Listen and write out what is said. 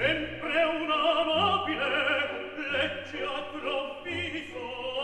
sempre un amabile legge a provviso.